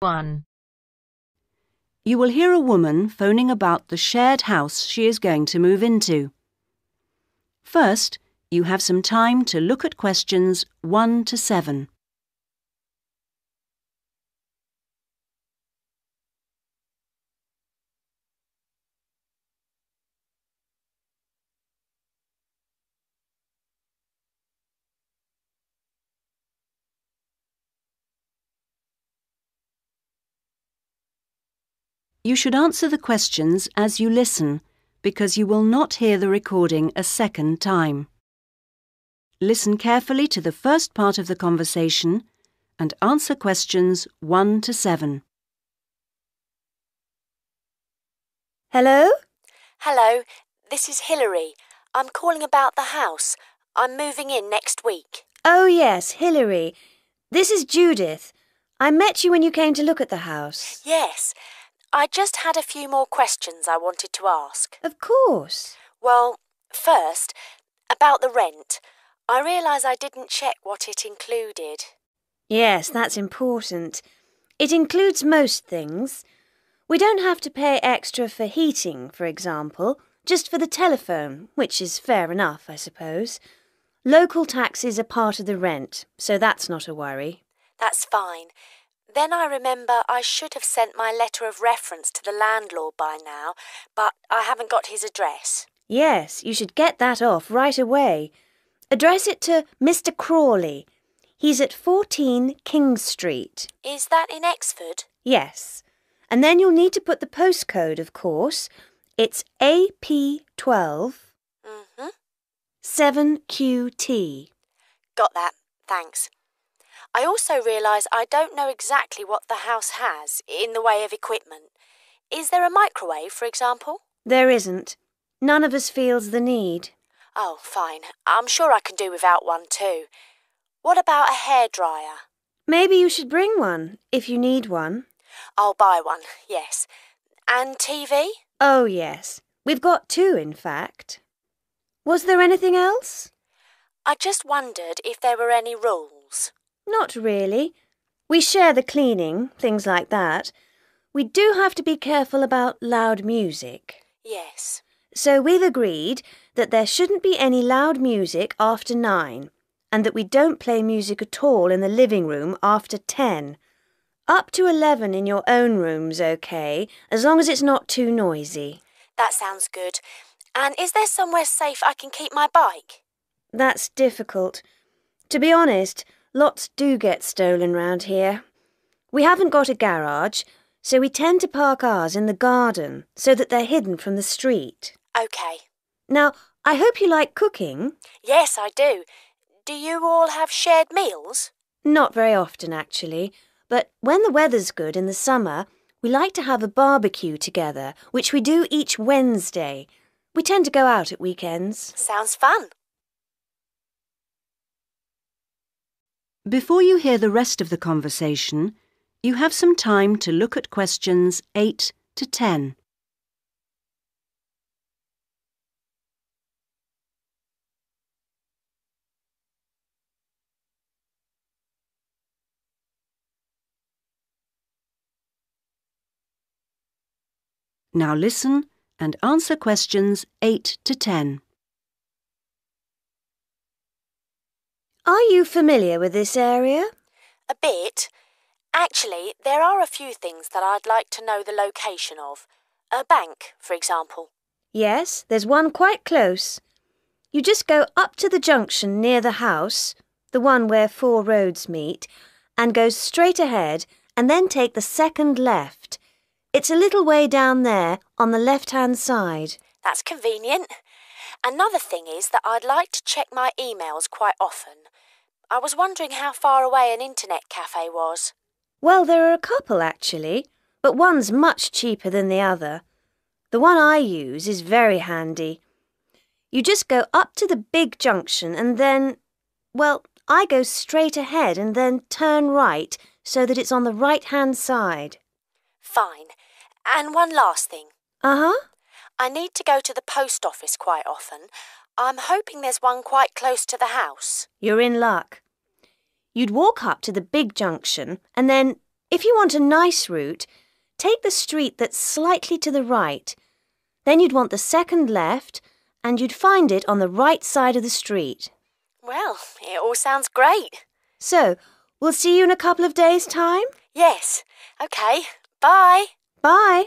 1. You will hear a woman phoning about the shared house she is going to move into. First, you have some time to look at questions 1 to 7. You should answer the questions as you listen because you will not hear the recording a second time. Listen carefully to the first part of the conversation and answer questions 1 to 7. Hello? Hello, this is Hilary. I'm calling about the house. I'm moving in next week. Oh, yes, Hilary. This is Judith. I met you when you came to look at the house. Yes, I just had a few more questions I wanted to ask. Of course. Well, first, about the rent. I realise I didn't check what it included. Yes, that's important. It includes most things. We don't have to pay extra for heating, for example, just for the telephone, which is fair enough, I suppose. Local taxes are part of the rent, so that's not a worry. That's fine. Then I remember I should have sent my letter of reference to the landlord by now, but I haven't got his address. Yes, you should get that off right away. Address it to Mr. Crawley. He's at 14 King Street. Is that in Exford? Yes. And then you'll need to put the postcode, of course. It's AP12 Mm-hmm. 7QT. Got that. Thanks. I also realise I don't know exactly what the house has in the way of equipment. Is there a microwave, for example? There isn't. None of us feels the need. Oh, fine. I'm sure I can do without one too. What about a hairdryer? Maybe you should bring one, if you need one. I'll buy one, yes. And TV? Oh, yes. We've got two, in fact. Was there anything else? I just wondered if there were any rules. Not really. We share the cleaning, things like that. We do have to be careful about loud music. Yes. So we've agreed that there shouldn't be any loud music after nine, and that we don't play music at all in the living room after ten. Up to eleven in your own room's okay, as long as it's not too noisy. That sounds good. And is there somewhere safe I can keep my bike? That's difficult. To be honest, lots do get stolen round here. We haven't got a garage, so we tend to park ours in the garden so that they're hidden from the street. OK. Now, I hope you like cooking. Yes, I do. Do you all have shared meals? Not very often, actually, but when the weather's good in the summer, we like to have a barbecue together, which we do each Wednesday. We tend to go out at weekends. Sounds fun. Before you hear the rest of the conversation, you have some time to look at questions 8 to 10. Now listen and answer questions 8 to 10. Are you familiar with this area? A bit. Actually, there are a few things that I'd like to know the location of. A bank, for example. Yes, there's one quite close. You just go up to the junction near the house, the one where four roads meet, and go straight ahead and then take the second left. It's a little way down there on the left hand side. That's convenient. Another thing is that I'd like to check my emails quite often. I was wondering how far away an internet cafe was. Well, there are a couple actually, but one's much cheaper than the other. The one I use is very handy. You just go up to the big junction and then, well, I go straight ahead and then turn right so that it's on the right hand side. Fine. And one last thing. Uh huh. I need to go to the post office quite often. I'm hoping there's one quite close to the house. You're in luck. You'd walk up to the big junction and then If you want a nice route, take the street that's slightly to the right. Then you'd want the second left, and you'd find it on the right side of the street. Well, it all sounds great. So, we'll see you in a couple of days' time? Yes. OK. Bye. Bye.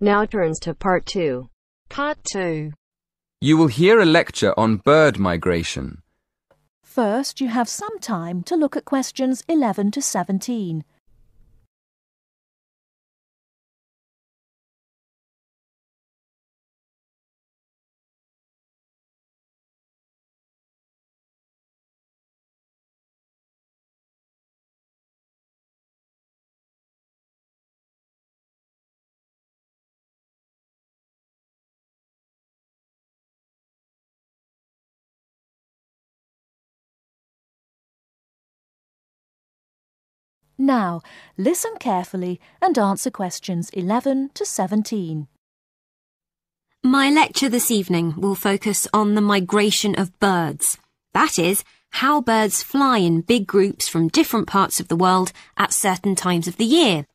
Now turns to part two. Part 2. You will hear a lecture on bird migration. First, you have some time to look at questions 11 to 17. Now, listen carefully and answer questions 11 to 17. My lecture this evening will focus on the migration of birds. That is, how birds fly in big groups from different parts of the world at certain times of the year.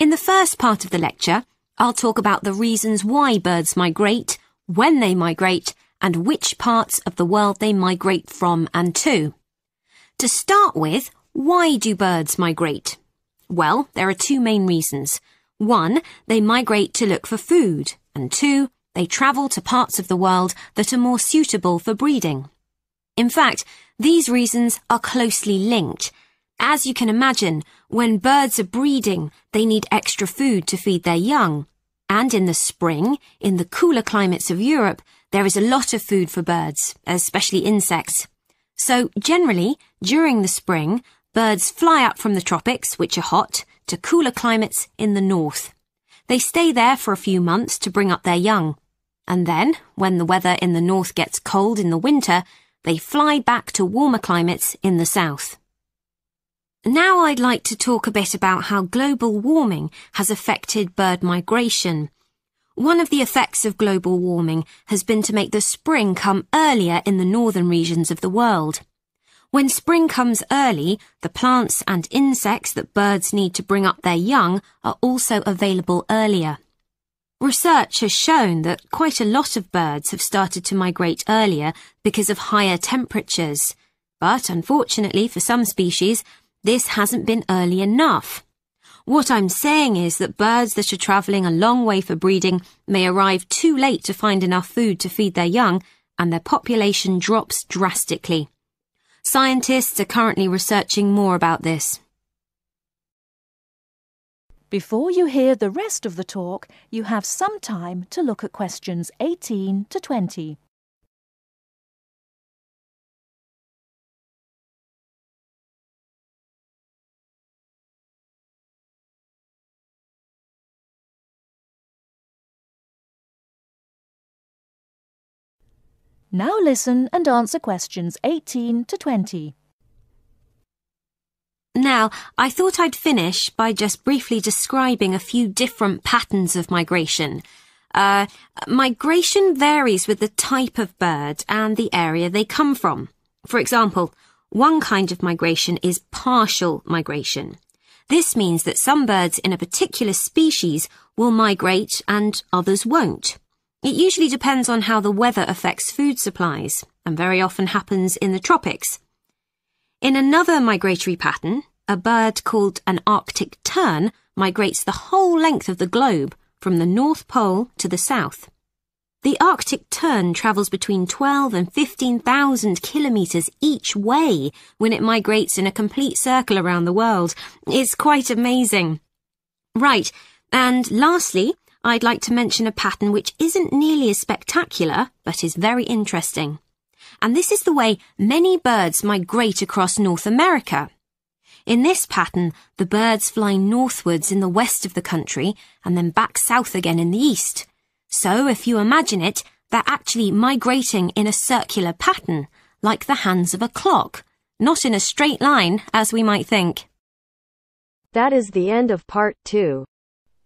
In the first part of the lecture, I'll talk about the reasons why birds migrate, when they migrate, and which parts of the world they migrate from and to. To start with, why do birds migrate? Well, there are two main reasons. One, they migrate to look for food, and two, they travel to parts of the world that are more suitable for breeding. In fact, these reasons are closely linked. As you can imagine, when birds are breeding, they need extra food to feed their young. And in the spring, in the cooler climates of Europe, there is a lot of food for birds, especially insects. So generally, during the spring, birds fly up from the tropics, which are hot, to cooler climates in the north. They stay there for a few months to bring up their young. And then, when the weather in the north gets cold in the winter, they fly back to warmer climates in the south. Now I'd like to talk a bit about how global warming has affected bird migration. One of the effects of global warming has been to make the spring come earlier in the northern regions of the world. When spring comes early, the plants and insects that birds need to bring up their young are also available earlier. Research has shown that quite a lot of birds have started to migrate earlier because of higher temperatures. But unfortunately for some species, this hasn't been early enough. What I'm saying is that birds that are travelling a long way for breeding may arrive too late to find enough food to feed their young, and their population drops drastically. Scientists are currently researching more about this. Before you hear the rest of the talk, you have some time to look at questions 18 to 20. Now listen and answer questions 18 to 20. Now, I thought I'd finish by just briefly describing a few different patterns of migration. Uh, migration varies with the type of bird and the area they come from. For example, one kind of migration is partial migration. This means that some birds in a particular species will migrate and others won't. It usually depends on how the weather affects food supplies, and very often happens in the tropics. In another migratory pattern, a bird called an Arctic tern migrates the whole length of the globe from the North Pole to the South. The Arctic tern travels between 12 and 15,000 kilometres each way when it migrates in a complete circle around the world. It's quite amazing. Right, and lastly, I'd like to mention a pattern which isn't nearly as spectacular, but is very interesting. And this is the way many birds migrate across North America. In this pattern, the birds fly northwards in the west of the country and then back south again in the east. So if you imagine it, they're actually migrating in a circular pattern, like the hands of a clock, not in a straight line, as we might think. That is the end of part two.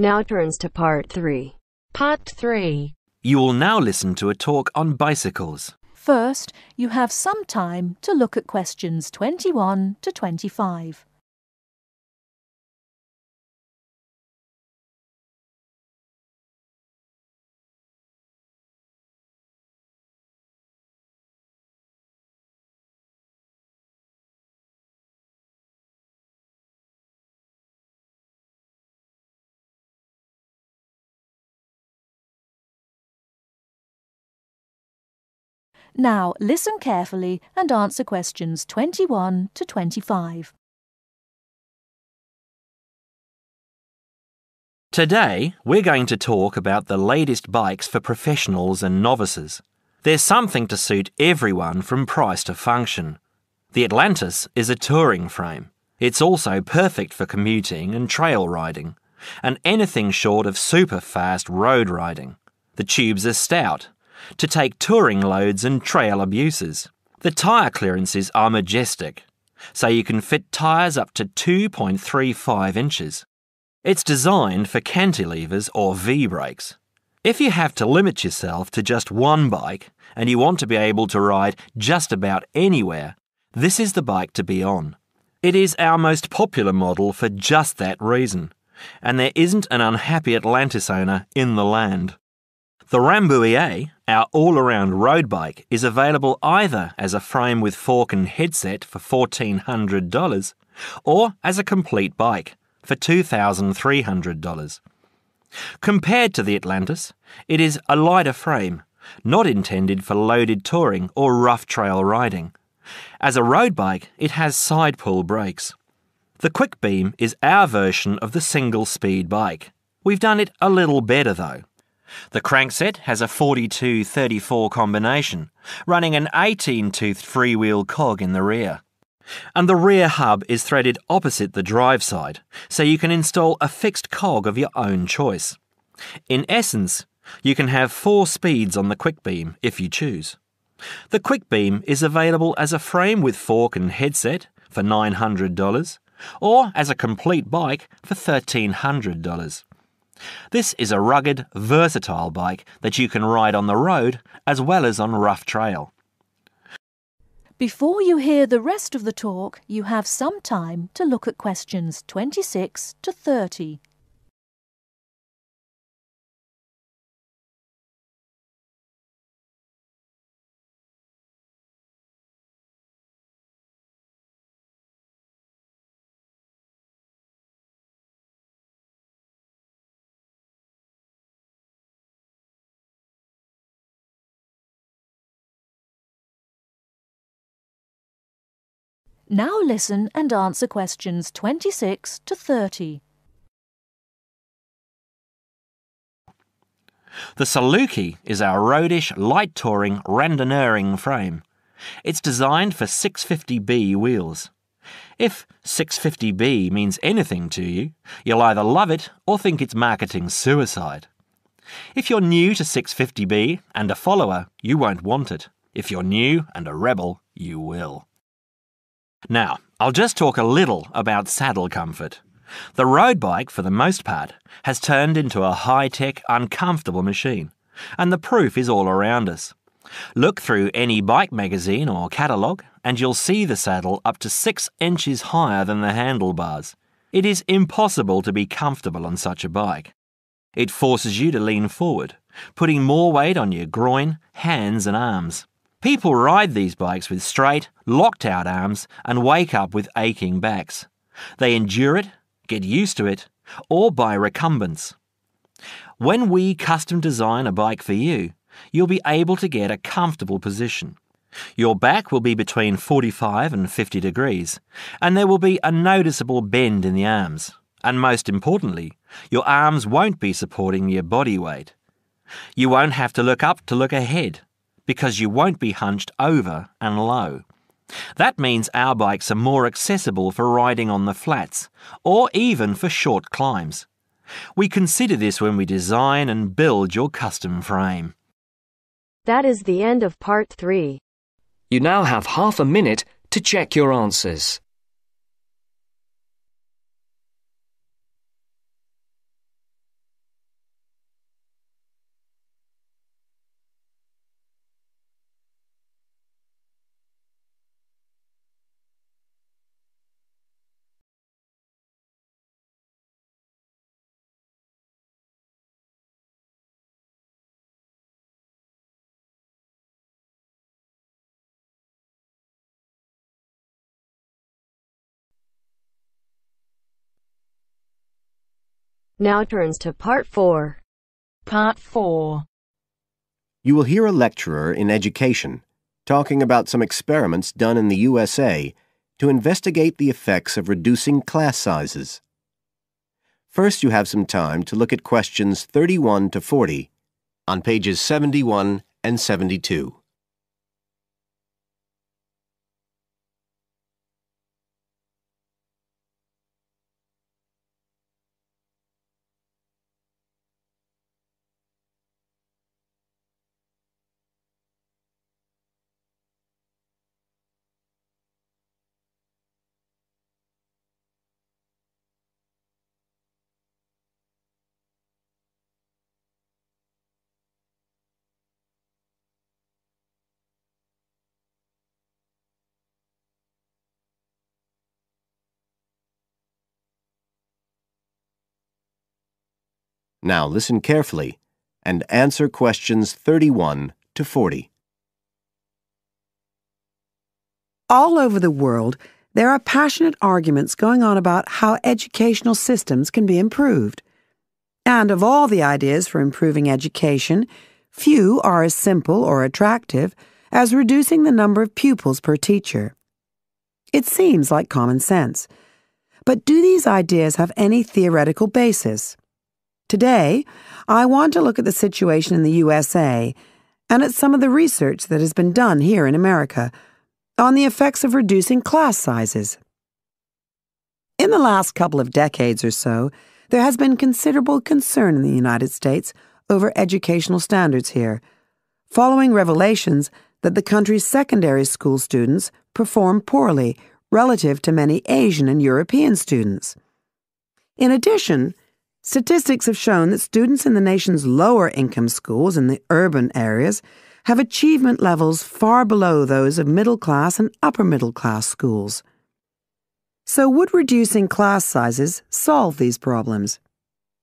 Now turns to part three. Part 3. You will now listen to a talk on bicycles. First, you have some time to look at questions 21 to 25. Now listen carefully and answer questions 21 to 25. Today, we're going to talk about the latest bikes for professionals and novices. There's something to suit everyone from price to function. The Atlantis is a touring frame. It's also perfect for commuting and trail riding, and anything short of super fast road riding. The tubes are stout to take touring loads and trail abuses. The tyre clearances are majestic, so you can fit tyres up to 2.35 inches. It's designed for cantilevers or V brakes. If you have to limit yourself to just one bike and you want to be able to ride just about anywhere, this is the bike to be on. It is our most popular model for just that reason, and there isn't an unhappy Atlantis owner in the land. The Rambouillet, our all around road bike, is available either as a frame with fork and headset for $1,400 or as a complete bike for $2,300. Compared to the Atlantis, it is a lighter frame, not intended for loaded touring or rough trail riding. As a road bike, it has side pull brakes. The Quick Beam is our version of the single speed bike. We've done it a little better though. The crankset has a 42 34 combination, running an 18 toothed freewheel cog in the rear. And the rear hub is threaded opposite the drive side, so you can install a fixed cog of your own choice. In essence, you can have four speeds on the Quick Beam if you choose. The Quick Beam is available as a frame with fork and headset for $900 or as a complete bike for $1,300. This is a rugged, versatile bike that you can ride on the road as well as on rough trail. Before you hear the rest of the talk, you have some time to look at questions 26 to 30. Now listen and answer questions 26 to 30. The Saluki is our roadish, light touring, randonneuring frame. It's designed for 650B wheels. If 650B means anything to you, you'll either love it or think it's marketing suicide. If you're new to 650B and a follower, you won't want it. If you're new and a rebel, you will. Now, I'll just talk a little about saddle comfort. The road bike, for the most part, has turned into a high tech, uncomfortable machine, and the proof is all around us. Look through any bike magazine or catalogue, and you'll see the saddle up to six inches higher than the handlebars. It is impossible to be comfortable on such a bike. It forces you to lean forward, putting more weight on your groin, hands, and arms. People ride these bikes with straight, locked out arms and wake up with aching backs. They endure it, get used to it, or buy recumbents. When we custom design a bike for you, you'll be able to get a comfortable position. Your back will be between 45 and 50 degrees, and there will be a noticeable bend in the arms. And most importantly, your arms won't be supporting your body weight. You won't have to look up to look ahead, because you won't be hunched over and low. That means our bikes are more accessible for riding on the flats, or even for short climbs. We consider this when we design and build your custom frame. That is the end of part 3. You now have half a minute to check your answers. Now turns to part 4. Part 4. You will hear a lecturer in education talking about some experiments done in the USA to investigate the effects of reducing class sizes. First, you have some time to look at questions 31 to 40 on pages 71 and 72. Now listen carefully and answer questions 31 to 40. All over the world, there are passionate arguments going on about how educational systems can be improved. And of all the ideas for improving education, few are as simple or attractive as reducing the number of pupils per teacher. It seems like common sense. But do these ideas have any theoretical basis? Today, I want to look at the situation in the USA and at some of the research that has been done here in America on the effects of reducing class sizes. In the last couple of decades or so, there has been considerable concern in the United States over educational standards here, following revelations that the country's secondary school students perform poorly relative to many Asian and European students. In addition, Statistics have shown that students in the nation's lower income schools in the urban areas have achievement levels far below those of middle class and upper middle class schools. So, would reducing class sizes solve these problems?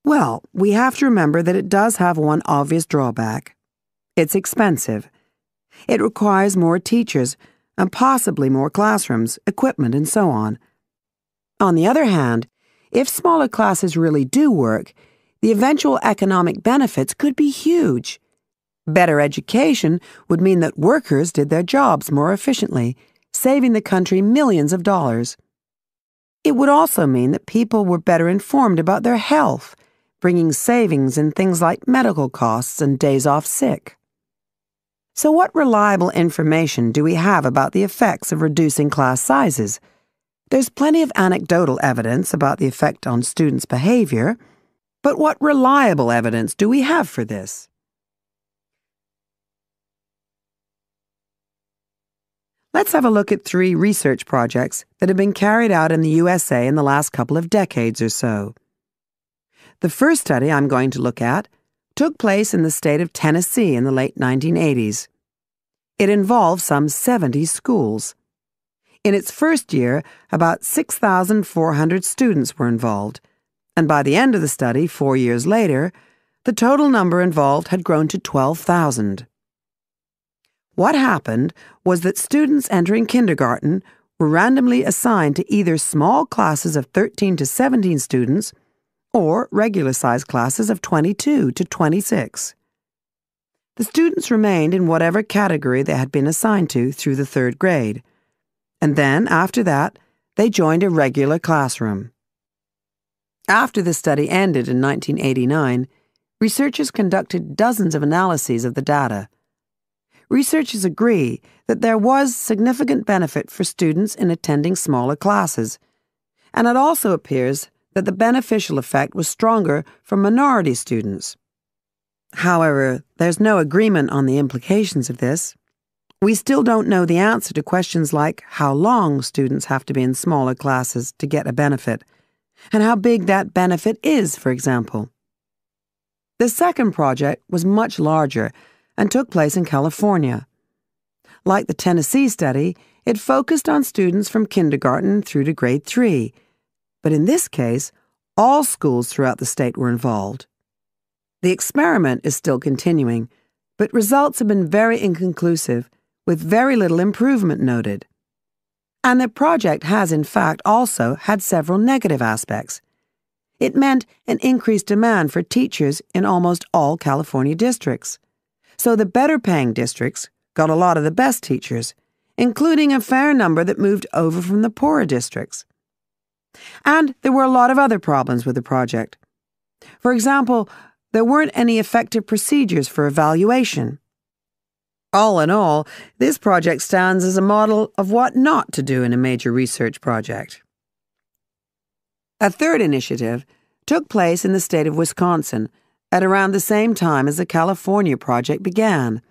Well, we have to remember that it does have one obvious drawback it's expensive. It requires more teachers and possibly more classrooms, equipment, and so on. On the other hand, if smaller classes really do work, the eventual economic benefits could be huge. Better education would mean that workers did their jobs more efficiently, saving the country millions of dollars. It would also mean that people were better informed about their health, bringing savings in things like medical costs and days off sick. So, what reliable information do we have about the effects of reducing class sizes? There's plenty of anecdotal evidence about the effect on students' behavior, but what reliable evidence do we have for this? Let's have a look at three research projects that have been carried out in the USA in the last couple of decades or so. The first study I'm going to look at took place in the state of Tennessee in the late 1980s. It involved some 70 schools. In its first year, about 6,400 students were involved, and by the end of the study, four years later, the total number involved had grown to 12,000. What happened was that students entering kindergarten were randomly assigned to either small classes of 13 to 17 students or regular sized classes of 22 to 26. The students remained in whatever category they had been assigned to through the third grade, and then, after that, they joined a regular classroom. After the study ended in 1989, researchers conducted dozens of analyses of the data researchers agree that there was significant benefit for students in attending smaller classes, and it also appears that the beneficial effect was stronger for minority students. However, there's no agreement on the implications of this. We still don't know the answer to questions like how long students have to be in smaller classes to get a benefit, and how big that benefit is, for example. The second project was much larger and took place in California. Like the Tennessee study, it focused on students from kindergarten through to grade 3, but in this case, all schools throughout the state were involved. The experiment is still continuing, but results have been very inconclusive, with very little improvement noted. And the project has, in fact, also had several negative aspects. It meant an increased demand for teachers in almost all California districts. So the better paying districts got a lot of the best teachers, including a fair number that moved over from the poorer districts. And there were a lot of other problems with the project. For example, there weren't any effective procedures for evaluation. All in all, this project stands as a model of what not to do in a major research project. A third initiative took place in the state of Wisconsin at around the same time as the California project began.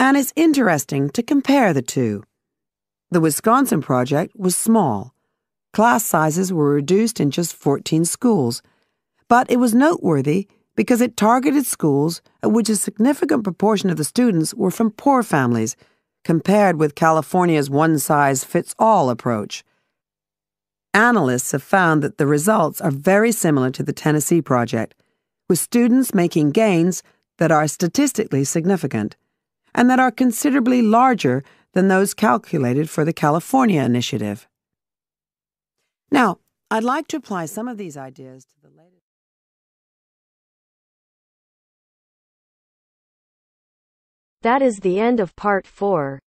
And it's interesting to compare the two. The Wisconsin project was small. Class sizes were reduced in just 14 schools, but it was noteworthy because it targeted schools at which a significant proportion of the students were from poor families, compared with California's one size fits all approach. Analysts have found that the results are very similar to the Tennessee project with students making gains that are statistically significant and that are considerably larger than those calculated for the California initiative. Now, I'd like to apply some of these ideas to the latest. That is the end of part 4.